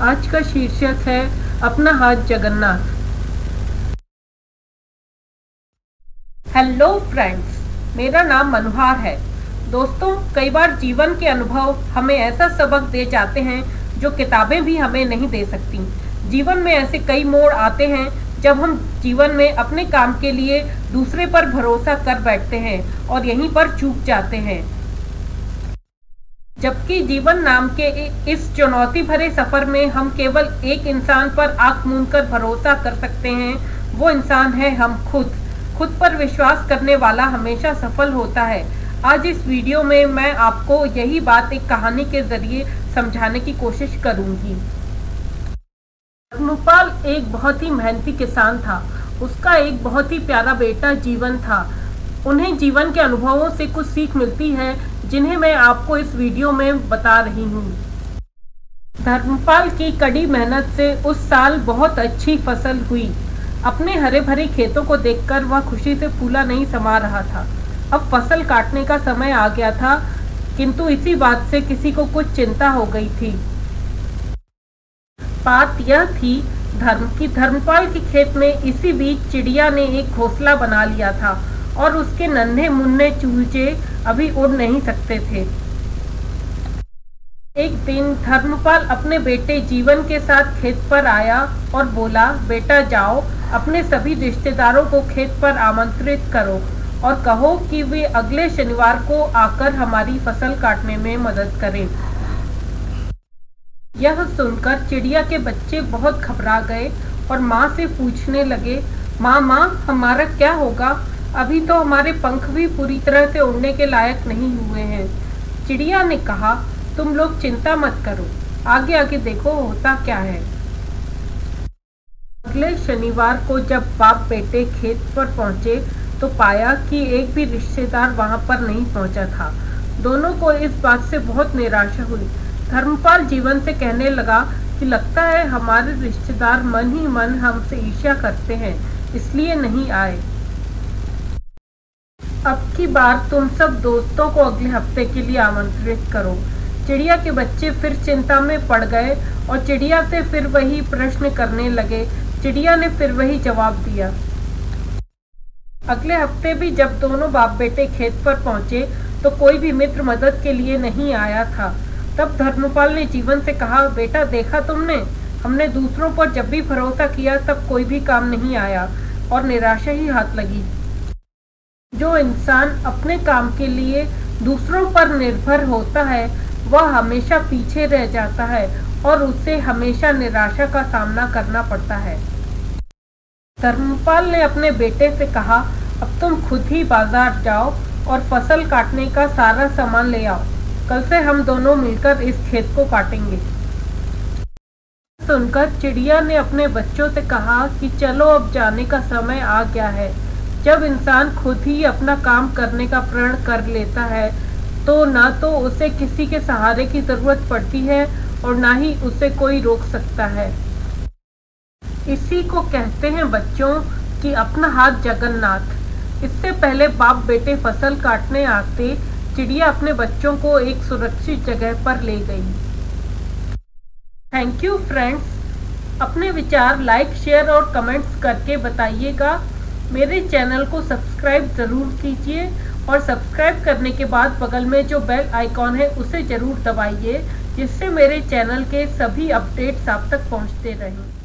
आज का शीर्षक है, अपना हाथ जगन्नाथ। हेलो फ्रेंड्स मेरा नाम मनोहार है। दोस्तों, कई बार जीवन के अनुभव हमें ऐसा सबक दे जाते हैं जो किताबें भी हमें नहीं दे सकती। जीवन में ऐसे कई मोड़ आते हैं, जब हम जीवन में अपने काम के लिए दूसरे पर भरोसा कर बैठते हैं और यहीं पर चूक जाते हैं। जबकि जीवन नाम के इस चुनौती भरे सफ़र में हम केवल एक इंसान पर आँख मूंद कर भरोसा कर सकते हैं। वो इंसान है हम खुद। खुद पर विश्वास करने वाला हमेशा सफल होता है। आज इस वीडियो में मैं आपको यही बात एक कहानी के ज़रिए समझाने की कोशिश करूँगी। धर्मपाल एक बहुत ही मेहनती किसान था। उसका एक बहुत ही प्यारा बेटा जीवन था। उन्हें जीवन के अनुभवों से कुछ सीख मिलती है। जिन्हें मैं आपको इस वीडियो में बता रही हूँ। धर्मपाल की कड़ी मेहनत से उस साल बहुत अच्छी फ़सल हुई। अपने हरे भरे खेतों को देखकर वह खुशी से फूला नहीं समा रहा था। अब फ़सल काटने का समय आ गया था, किंतु इसी बात से किसी को कुछ चिंता हो गई थी। बात यह थी, धर्म, की धर्मपाल के खेत में इसी बीच चिड़िया ने एक घोंसला बना लिया था। और उसके नन्हे मुन्ने चूचे अभी उड़ नहीं सकते थे। एक दिन धर्मपाल अपने बेटे जीवन के साथ खेत पर आया और बोला, बेटा, जाओ, अपने सभी रिश्तेदारों को खेत पर आमंत्रित करो और कहो कि वे अगले शनिवार को आकर हमारी फ़सल काटने में मदद करें। यह सुनकर चिड़िया के बच्चे बहुत घबरा गए और माँ से पूछने लगे माँ माँ हमारा क्या होगा? अभी तो हमारे पंख भी पूरी तरह से उड़ने के लायक नहीं हुए हैं। चिड़िया ने कहा, तुम लोग चिंता मत करो। आगे आगे देखो होता क्या है। अगले शनिवार को जब बाप बेटे खेत पर पहुँचे तो पाया कि एक भी रिश्तेदार वहाँ पर नहीं पहुँचा था। दोनों को इस बात से बहुत निराशा हुई। धर्मपाल जीवन से कहने लगा कि लगता है हमारे रिश्तेदार मन ही मन हमसे ईर्ष्या करते हैं, इसलिए नहीं आए। अब की बार तुम सब दोस्तों को अगले हफ़्ते के लिए आमंत्रित करो। चिड़िया के बच्चे फिर चिंता में पड़ गए और चिड़िया से फिर वही प्रश्न करने लगे। चिड़िया ने फिर वही जवाब दिया। अगले हफ़्ते भी जब दोनों बाप बेटे खेत पर पहुँचे तो कोई भी मित्र मदद के लिए नहीं आया था। तब धर्मपाल ने जीवन से कहा, बेटा, देखा तुमने? हमने दूसरों पर जब भी भरोसा किया, तब कोई भी काम नहीं आया। और निराशा ही हाथ लगी। जो इंसान अपने काम के लिए दूसरों पर निर्भर होता है, वह हमेशा पीछे रह जाता है और उसे हमेशा निराशा का सामना करना पड़ता है। धर्मपाल ने अपने बेटे से कहा, अब तुम खुद ही बाज़ार जाओ और फ़सल काटने का सारा सामान ले आओ। कल से हम दोनों मिलकर इस खेत को काटेंगे। सुनकर चिड़िया ने अपने बच्चों से कहा कि, चलो, अब जाने का समय आ गया है। जब इंसान खुद ही अपना काम करने का प्रण कर लेता है तो ना तो उसे किसी के सहारे की ज़रूरत पड़ती है और ना ही उसे कोई रोक सकता है। इसी को कहते हैं बच्चों कि अपना हाथ जगन्नाथ। इससे पहले बाप बेटे फ़सल काटने आते, चिड़िया अपने बच्चों को एक सुरक्षित जगह पर ले गई। थैंक यू फ्रेंड्स अपने विचार लाइक शेयर और कमेंट्स करके बताइएगा। मेरे चैनल को सब्सक्राइब ज़रूर कीजिए और सब्सक्राइब करने के बाद बगल में जो बेल आइकॉन है, उसे ज़रूर दबाइए, जिससे मेरे चैनल के सभी अपडेट्स आप तक पहुँचते रहें।